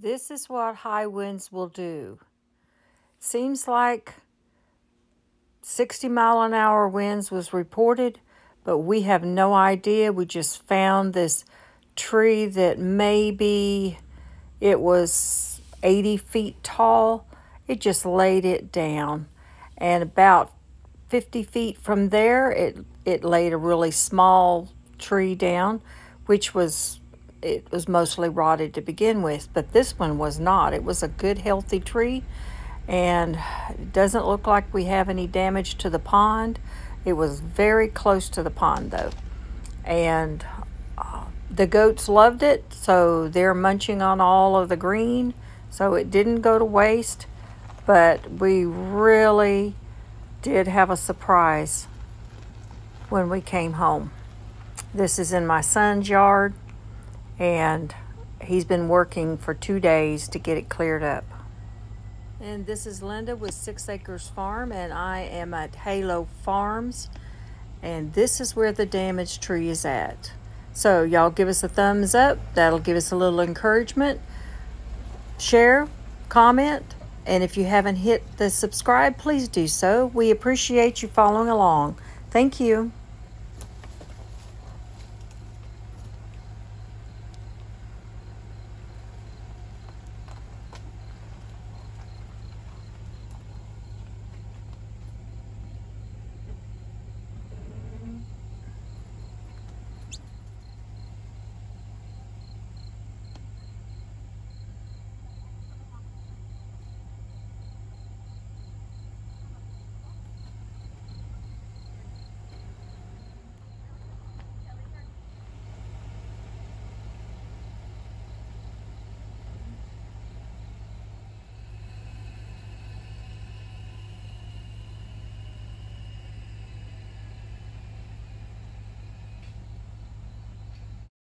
This is what high winds will do. Seems like 60 mile an hour winds was reported, but we have no idea. We just found this tree that maybe it was 80 feet tall. It just laid it down. And about 50 feet from there, it, it laid a really small tree down, which was it was mostly rotted to begin with, but this one was not. It was a good, healthy tree, and it doesn't look like we have any damage to the pond. It was very close to the pond, though, and uh, the goats loved it, so they're munching on all of the green, so it didn't go to waste, but we really did have a surprise when we came home. This is in my son's yard and he's been working for two days to get it cleared up. And this is Linda with Six Acres Farm, and I am at Halo Farms, and this is where the damaged tree is at. So, y'all give us a thumbs up, that'll give us a little encouragement. Share, comment, and if you haven't hit the subscribe, please do so. We appreciate you following along. Thank you.